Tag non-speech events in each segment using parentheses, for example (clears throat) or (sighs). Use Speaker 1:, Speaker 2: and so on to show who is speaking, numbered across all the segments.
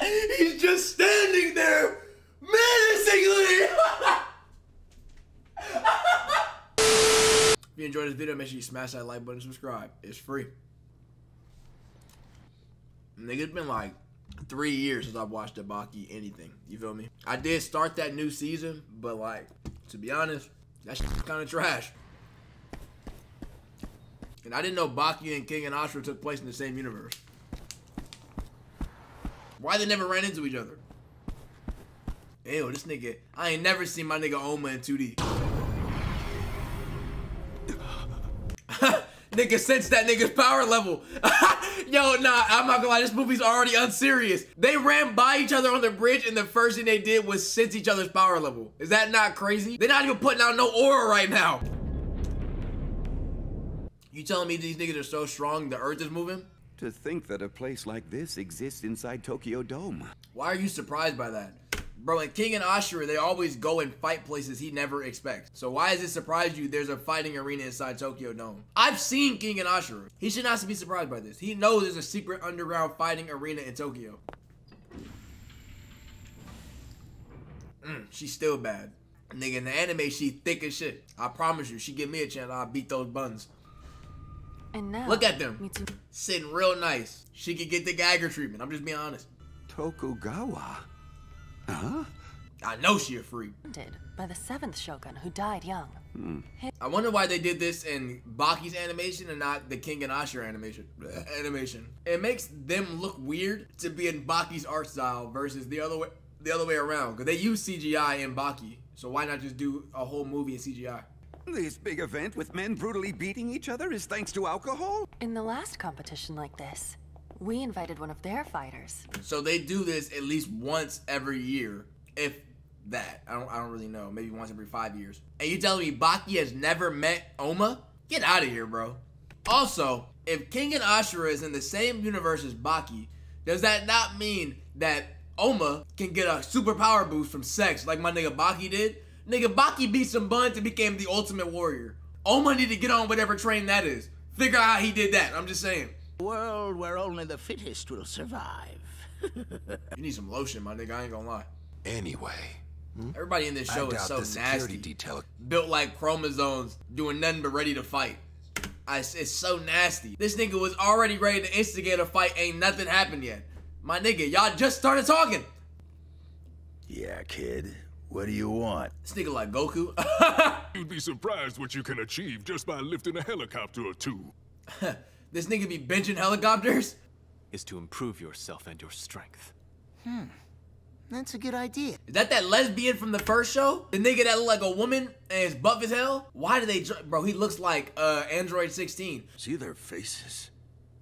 Speaker 1: (laughs) He's just standing there menacingly. if you enjoyed this video, make sure you smash that like button, and subscribe. It's free. Nigga, it's been like three years since I've watched a Baki anything. You feel me? I did start that new season, but like, to be honest, that's kind of trash. And I didn't know Baki and Kengan Ashura took place in the same universe. Why they never ran into each other? Ew, this nigga. I ain't never seen my nigga Oma in 2D. (laughs) nigga sense that nigga's power level. (laughs) Yo, nah, I'm not gonna lie, this movie's already unserious. They ran by each other on the bridge and the first thing they did was sense each other's power level. Is that not crazy? They're not even putting out no aura right now. You telling me these niggas are so strong the earth is moving?
Speaker 2: To think that a place like this exists inside Tokyo Dome.
Speaker 1: Why are you surprised by that? Bro, in Kengan Ashura, they always go and fight places he never expects. So why does it surprise you there's a fighting arena inside Tokyo Dome? I've seen Kengan Ashura. He should not be surprised by this. He knows there's a secret underground fighting arena in Tokyo. Mm, she's still bad. Nigga, in the anime, she thick as shit. I promise you, she give me a chance, I'll beat those buns.
Speaker 3: And now,
Speaker 1: Look at them.
Speaker 3: Mitsu-
Speaker 1: Sitting real nice. She could get the Geiger treatment. I'm just being honest.
Speaker 2: Tokugawa? Huh?
Speaker 1: I know she a freak.
Speaker 3: Did by the seventh shogun who died young. Hmm.
Speaker 1: I wonder why they did this in Baki's animation and not the Kengan Ashura animation. (laughs) animation. It makes them look weird to be in Baki's art style versus the other way the other way around. Cause they use CGI in Baki. So why not just do a whole movie in CGI?
Speaker 2: This big event with men brutally beating each other is thanks to alcohol?
Speaker 3: In the last competition like this, we invited one of their fighters.
Speaker 1: So they do this at least once every year, if that. I don't I don't really know. Maybe once every five years. And you telling me Baki has never met Oma? Get out of here, bro. Also, if Kengan Ashura is in the same universe as Baki, does that not mean that Oma can get a superpower boost from sex like my nigga Baki did? Nigga Baki beat some buns and became the ultimate warrior. Oma need to get on whatever train that is. Figure out how he did that. I'm just saying.
Speaker 4: world where only the fittest will survive. (laughs)
Speaker 1: You need some lotion, my nigga. I ain't gonna lie.
Speaker 5: Anyway, hmm?
Speaker 1: Everybody in this
Speaker 5: I
Speaker 1: show is
Speaker 5: doubt
Speaker 1: so
Speaker 5: the security
Speaker 1: nasty.
Speaker 5: detail.
Speaker 1: Built like chromosomes, doing nothing but ready to fight. I, it's so nasty. This nigga was already ready to instigate a fight. Ain't nothing happened yet. My nigga, y'all just started talking.
Speaker 6: Yeah, kid. What do you want?
Speaker 1: This nigga like Goku. (laughs)
Speaker 7: You'd be surprised what you can achieve just by lifting a helicopter or two. (laughs)
Speaker 1: this nigga be benching helicopters.
Speaker 8: is to improve yourself and your strength. Hmm.
Speaker 4: That's a good idea.
Speaker 1: Is that that lesbian from the first show? The nigga that look like a woman and is buff as hell? Why do they, bro? He looks like uh Android 16.
Speaker 5: See their faces.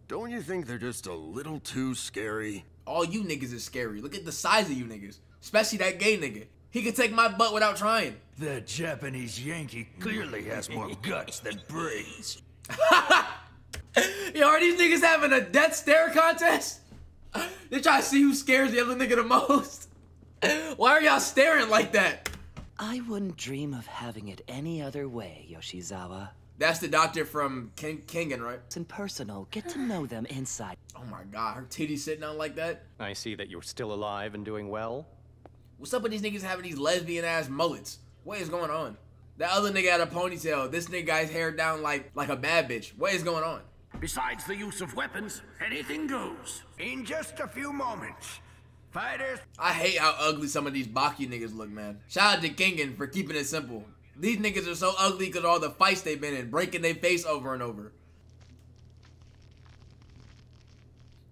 Speaker 5: Don't you think they're just a little too scary?
Speaker 1: All you niggas is scary. Look at the size of you niggas, especially that gay nigga. He could take my butt without trying.
Speaker 6: That Japanese Yankee clearly has more guts than brains. (laughs)
Speaker 1: Yo, are these niggas having a death stare contest? They try to see who scares the other nigga the most. Why are y'all staring like that?
Speaker 9: I wouldn't dream of having it any other way, Yoshizawa.
Speaker 1: That's the doctor from King Kengan, right?
Speaker 9: It's impersonal. Oh, get to know them inside.
Speaker 1: Oh my god, her titties sitting out like that.
Speaker 8: I see that you're still alive and doing well.
Speaker 1: What's up with these niggas having these lesbian ass mullets? What is going on? That other nigga had a ponytail. This nigga got his hair down like like a bad bitch. What is going on?
Speaker 10: Besides the use of weapons, anything goes.
Speaker 6: In just a few moments, fighters.
Speaker 1: I hate how ugly some of these Baki niggas look, man. Shout out to Kengan for keeping it simple. These niggas are so ugly because all the fights they've been in, breaking their face over and over.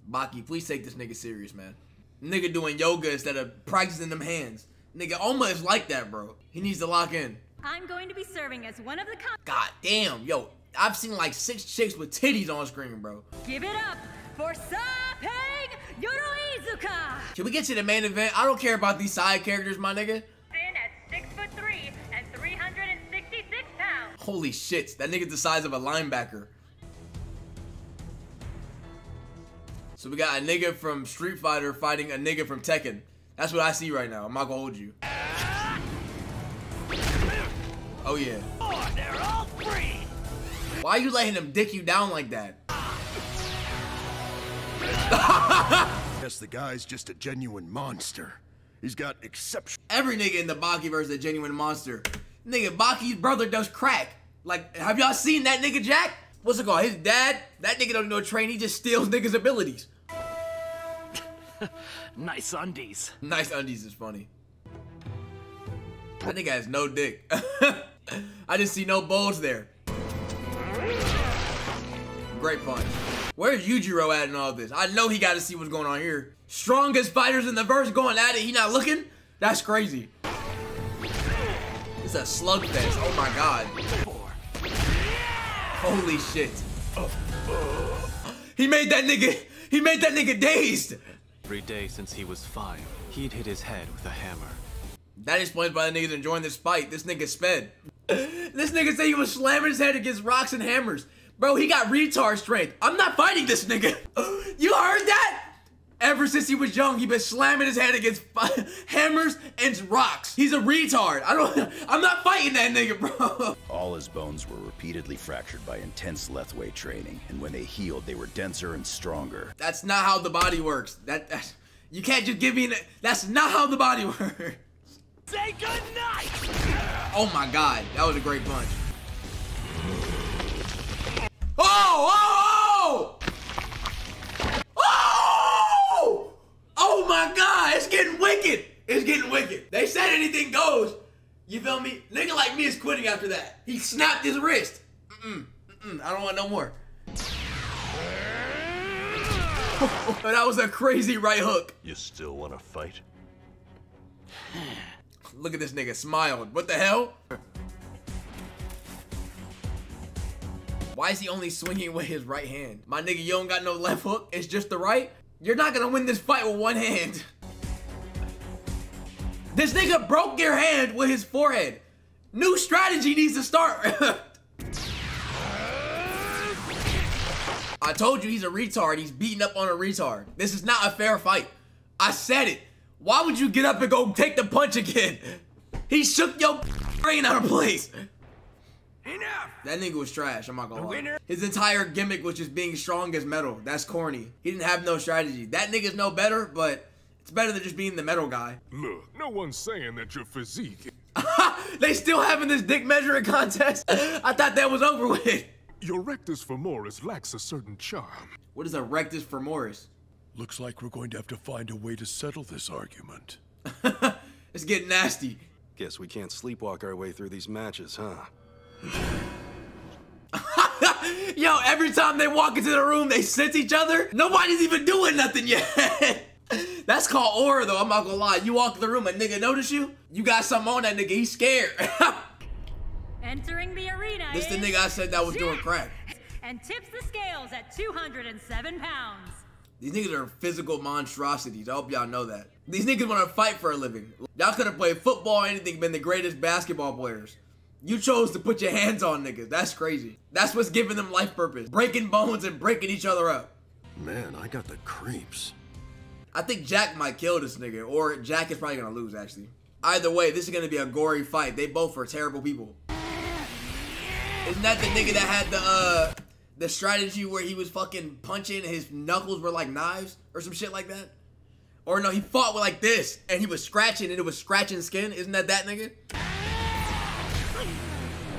Speaker 1: Baki, please take this nigga serious, man. Nigga doing yoga instead of practicing them hands. Nigga, Oma is like that, bro. He needs to lock in.
Speaker 11: I'm going to be serving as one of the
Speaker 1: God damn, yo. I've seen like six chicks with titties on screen, bro.
Speaker 11: Give it up for Saw Paing Yoroizuka!
Speaker 1: Can we get to the main event? I don't care about these side characters, my nigga.
Speaker 11: In at six foot three and 366 pounds.
Speaker 1: Holy shit, that nigga's the size of a linebacker. So we got a nigga from Street Fighter fighting a nigga from Tekken. That's what I see right now. I'm not gonna hold you. Oh yeah.
Speaker 10: They're all free.
Speaker 1: Why are you letting him dick you down like that? (laughs)
Speaker 5: guess the guy's just a genuine monster. He's got exceptional.
Speaker 1: Every nigga in the Bakiverse is a genuine monster. Nigga, Baki's brother does crack. Like, have y'all seen that nigga Jack? What's it called? His dad? That nigga don't know train. He just steals niggas' abilities. (laughs)
Speaker 9: nice undies.
Speaker 1: Nice undies is funny. That nigga has no dick. (laughs) I just see no balls there. Great punch. Where's Yujiro at in all this? I know he got to see what's going on here. Strongest fighters in the verse going at it. He not looking? That's crazy. It's a slugfest. Oh my god. Holy shit. He made that nigga. He made that nigga dazed.
Speaker 8: Every day since he was five, he'd hit his head with a hammer.
Speaker 1: That explains why the niggas enjoying this fight. This nigga sped. (laughs) this nigga said he was slamming his head against rocks and hammers. Bro, he got retard strength. I'm not fighting this nigga. (laughs) you heard that? Ever since he was young, he been slamming his head against (laughs) hammers and rocks. He's a retard. I don't. (laughs) I'm not fighting that nigga, bro. (laughs)
Speaker 12: All his bones were repeatedly fractured by intense Lethwei training, and when they healed, they were denser and stronger.
Speaker 1: That's not how the body works. That, that you can't just give me. That's not how the body works.
Speaker 10: Say good night.
Speaker 1: Oh my god, that was a great punch. Oh! Oh! Oh! It's getting wicked. They said anything goes. You feel me? Nigga like me is quitting after that. He snapped his wrist. Mm-mm. Mm-mm. I don't want no more. (laughs) that was a crazy right hook.
Speaker 5: You still want to fight? (sighs)
Speaker 1: Look at this nigga smiled. What the hell? Why is he only swinging with his right hand? My nigga, you don't got no left hook. It's just the right. You're not gonna win this fight with one hand. This nigga broke your hand with his forehead. New strategy needs to start. (laughs) I told you he's a retard. He's beating up on a retard. This is not a fair fight. I said it. Why would you get up and go take the punch again? (laughs) He shook your (laughs) brain out of place.
Speaker 10: Enough.
Speaker 1: That nigga was trash, I'm not gonna lie. His entire gimmick was just being strong as metal. That's corny. He didn't have no strategy. That nigga's no better, but it's better than just being the metal guy. (laughs)
Speaker 7: Look, no one's saying that your physique.
Speaker 1: they still having this dick measuring contest? (laughs) I thought that was over with.
Speaker 7: Your rectus femoris lacks a certain charm.
Speaker 1: What is a rectus femoris?
Speaker 5: Looks like we're going to have to find a way to settle this argument. (laughs)
Speaker 1: it's getting nasty.
Speaker 5: Guess we can't sleepwalk our way through these matches, huh?
Speaker 1: Yo, every time they walk into the room, they sense each other. Nobody's even doing nothing yet. (laughs) That's called aura, though. I'm not gonna lie. You walk in the room, a nigga notice you. You got something on that nigga. He's scared. (laughs)
Speaker 11: Entering the arena.
Speaker 1: This the nigga I said that was doing crack. (laughs)
Speaker 11: And tips the scales at 207 pounds.
Speaker 1: These niggas are physical monstrosities. I hope y'all know that. These niggas want to fight for a living. Y'all could have played football or anything, been the greatest basketball players. You chose to put your hands on niggas. That's crazy. That's what's giving them life purpose. Breaking bones and breaking each other up.
Speaker 5: Man, I got the creeps.
Speaker 1: I think Jack might kill this nigga, or Jack is probably gonna lose, actually. Either way, this is gonna be a gory fight. They both are terrible people. Isn't that the nigga that had the, uh, the strategy where he was fucking punching his knuckles were like knives or some shit like that? Or no, he fought with like this and he was scratching and it was scratching skin. Isn't that that nigga?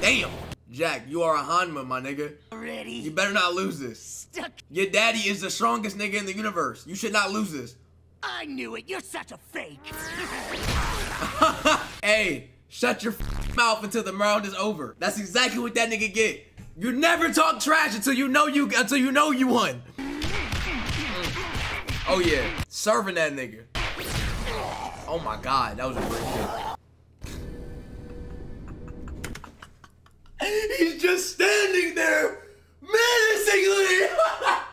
Speaker 1: Damn. Jack, you are a Hanma, my nigga.
Speaker 4: Ready?
Speaker 1: You better not lose this.
Speaker 4: Stuck.
Speaker 1: Your daddy is the strongest nigga in the universe. You should not lose this.
Speaker 4: I knew it. You're such a fake. (laughs)
Speaker 1: hey, shut your mouth until the round is over. That's exactly what that nigga get. You never talk trash until you know you until you know you won. Oh yeah, serving that nigga. Oh my god, that was a great kick. (laughs) He's just standing there menacingly. (laughs)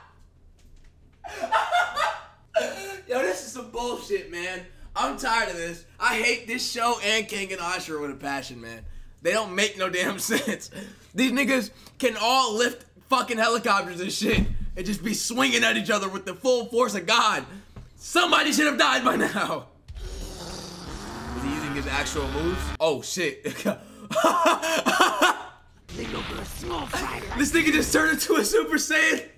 Speaker 1: Yo, this is some bullshit, man. I'm tired of this. I hate this show and Kengan Ashura with a passion, man. They don't make no damn (laughs) sense. These niggas can all lift fucking helicopters and shit and just be swinging at each other with the full force of God. Somebody should have died by now. Is he using his actual moves? Oh shit. (laughs) this nigga just turned into a Super Saiyan.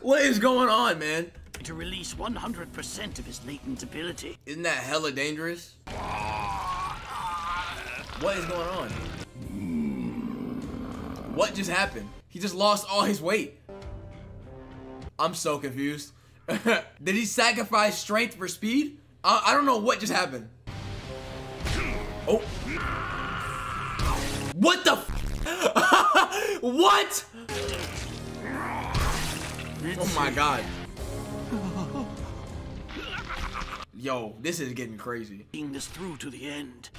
Speaker 1: What is going on, man?
Speaker 4: To release 100% of his latent ability.
Speaker 1: Isn't that hella dangerous? What is going on? What just happened? He just lost all his weight. I'm so confused. (laughs) Did he sacrifice strength for speed? I, I don't know what just happened. Oh. What the (laughs) What? Oh my god. Yo, this is getting crazy.
Speaker 4: Seeing this through to the end,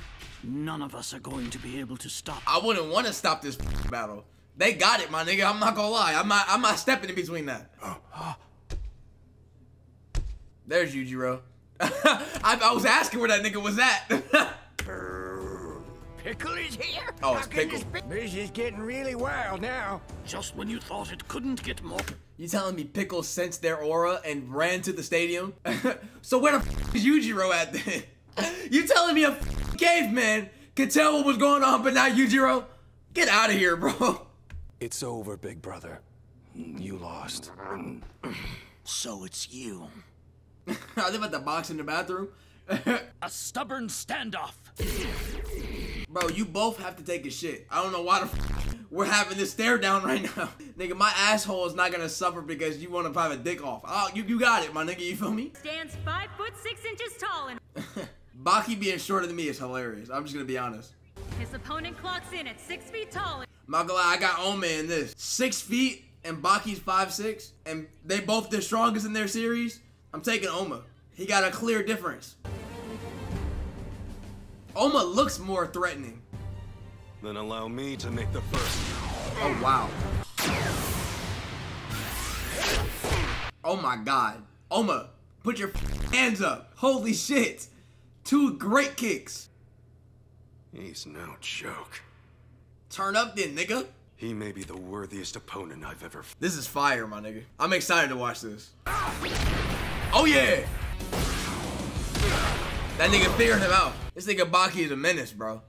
Speaker 4: none of us are going to be able to stop.
Speaker 1: I wouldn't want to stop this (laughs) battle. They got it, my nigga. I'm not gonna lie. I'm not. I'm not stepping in between that. There's Yujiro. (laughs) I, I was asking where that nigga was at. (laughs)
Speaker 10: Pickle is here?
Speaker 1: Oh, it's
Speaker 10: How can
Speaker 1: Pickle.
Speaker 10: this This is getting really wild now.
Speaker 4: Just when you thought it couldn't get more.
Speaker 1: you telling me Pickle sensed their aura and ran to the stadium? (laughs) so where the f is Yujiro at then? (laughs) you telling me a f- caveman could tell what was going on, but not Yujiro? Get out of here, bro. (laughs)
Speaker 13: It's over, big brother. You lost. (clears throat)
Speaker 4: So it's you.
Speaker 1: I live at the box in the bathroom.
Speaker 4: A stubborn standoff.
Speaker 1: Bro, you both have to take a shit. I don't know why the f- we're having this stare down (laughs) right now. nigga, my asshole is not gonna suffer because you want to have a dick off. Oh, you, you got it, my nigga, you feel me?
Speaker 11: Stands five foot six inches tall and (laughs)
Speaker 1: Baki being shorter than me is hilarious. I'm just gonna be honest.
Speaker 11: his opponent clocks in at six feet tall. and-
Speaker 1: I'm not gonna lie, I got Oma in this. Six feet and Baki's five six, and they both the strongest in their series. I'm taking Oma. He got a clear difference. Oma looks more threatening.
Speaker 5: Then allow me to make the first.
Speaker 1: Oh wow. Oh my god. Oma, put your hands up. Holy shit. Two great kicks.
Speaker 5: He's no joke.
Speaker 1: Turn up then, nigga.
Speaker 5: He may be the worthiest opponent I've ever. f-
Speaker 1: This is fire, my nigga. I'm excited to watch this. Oh yeah! That nigga figured him out. This nigga Baki is a menace, bro.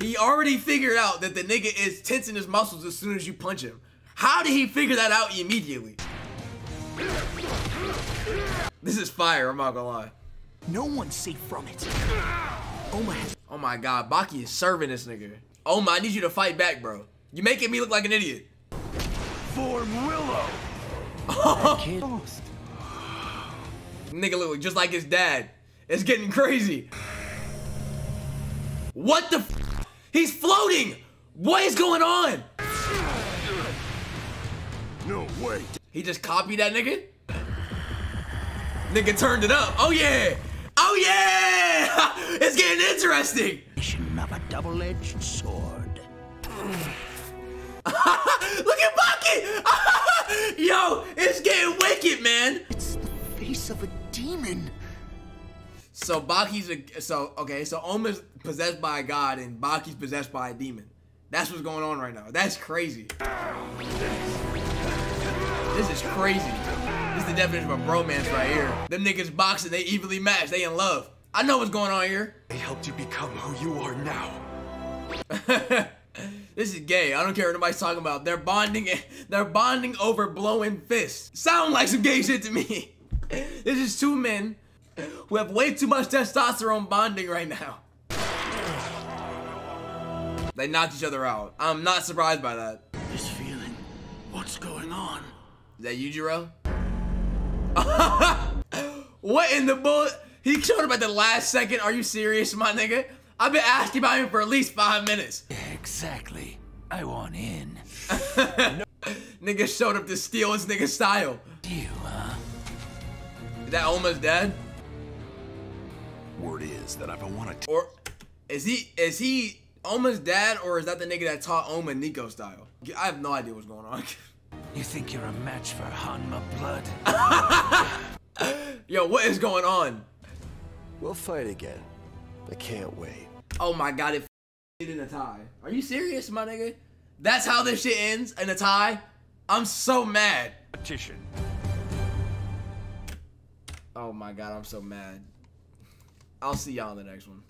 Speaker 1: He already figured out that the nigga is tensing his muscles as soon as you punch him. How did he figure that out immediately? This is fire, I'm not gonna lie.
Speaker 4: No one's safe from it. Oh Oma has
Speaker 1: Oh my god, Baki is serving this nigga. Oh my, I need you to fight back, bro. You're making me look like an idiot.
Speaker 10: Form Willow. (laughs) Oh.
Speaker 1: Nigga look just like his dad. It's getting crazy. What the f- He's floating! What is going on?
Speaker 5: No way.
Speaker 1: He just copied that nigga? Nigga turned it up. Oh yeah! Oh yeah! (laughs) It's getting interesting!
Speaker 4: of a double-edged sword. (laughs)
Speaker 1: Look at Baki! (laughs) Yo, it's getting wicked, man!
Speaker 4: It's the face of a demon.
Speaker 1: So Baki's a so okay, so Oma's possessed by a god and Baki's possessed by a demon. That's what's going on right now. That's crazy. This is crazy. This is the definition of a bromance right here. Them niggas boxing, they evenly matched, they in love. I know what's going on here.
Speaker 5: They helped you become who you are now. (laughs)
Speaker 1: This is gay. I don't care what anybody's talking about. They're bonding. (laughs) They're bonding over blowing fists. Sound like some gay shit to me. (laughs) This is two men (laughs) who have way too much testosterone bonding right now. They knocked each other out. I'm not surprised by that.
Speaker 4: This feeling. What's going on?
Speaker 1: Is that Yujiro? (laughs) what in the bull? He showed up at the last second. Are you serious, my nigga? I've been asking about him for at least five minutes.
Speaker 6: Exactly. I want in. (laughs)
Speaker 1: Nigga showed up to steal his nigga style.
Speaker 6: You, huh?
Speaker 1: Is that Oma's dad?
Speaker 12: Word is that if I want to.
Speaker 1: Or is he is he Oma's dad or is that the nigga that taught Oma Niko style? I have no idea what's going on.
Speaker 6: You think you're a match for Hanma Blood?
Speaker 1: Yo, what is going on?
Speaker 13: We'll fight again. I can't wait.
Speaker 1: Oh my god, it f- in a tie. Are you serious, my nigga? That's how this shit ends in a tie? I'm so mad.
Speaker 10: Petition.
Speaker 1: Oh my god, I'm so mad. I'll see y'all in the next one.